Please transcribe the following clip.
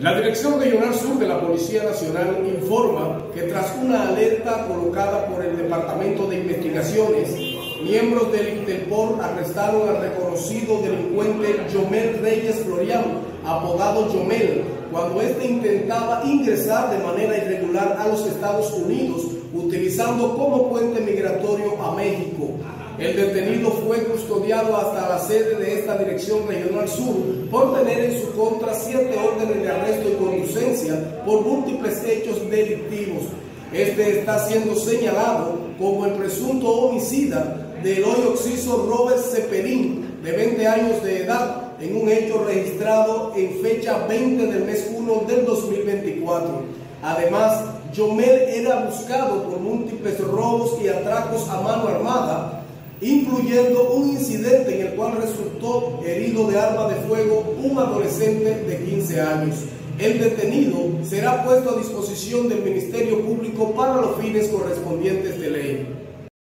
La Dirección Regional Sur de la Policía Nacional informa que tras una alerta colocada por el Departamento de Investigaciones, miembros del Interpol arrestaron al reconocido delincuente Yomel Reyes Florian, apodado Yomel, cuando éste intentaba ingresar de manera irregular a los Estados Unidos, utilizando como puente migratorio. El detenido fue custodiado hasta la sede de esta Dirección Regional Sur por tener en su contra siete órdenes de arresto y conducencia por múltiples hechos delictivos. Este está siendo señalado como el presunto homicida del hoy occiso Robert Cepelín, de 20 años de edad, en un hecho registrado en fecha 20 del mes 1 del 2024. Además, Yomel era buscado por múltiples robos y atracos a mano armada incluyendo un incidente en el cual resultó herido de arma de fuego un adolescente de 15 años. El detenido será puesto a disposición del Ministerio Público para los fines correspondientes de ley.